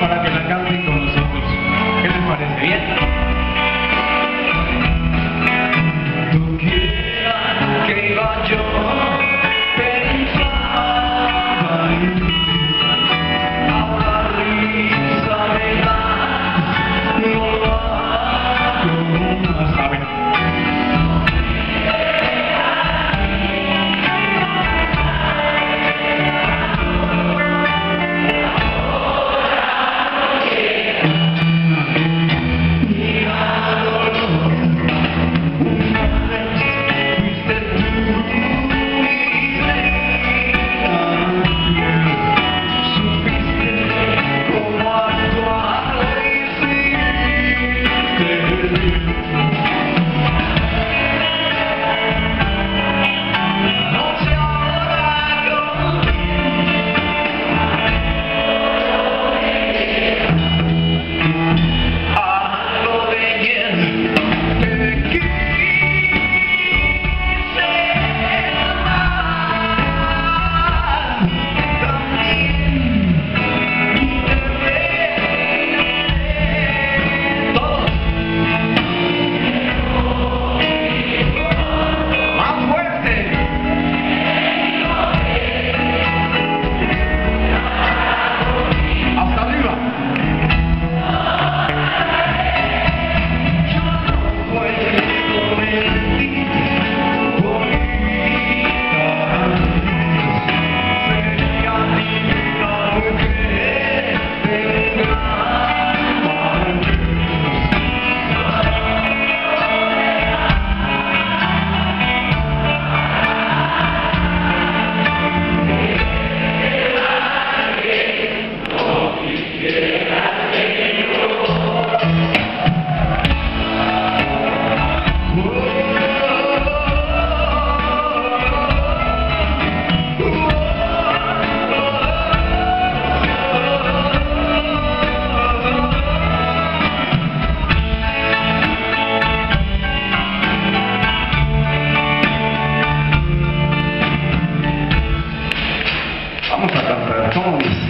para que la canten con nosotros. ¿Qué les parece? Bien. Thank you. ったと思う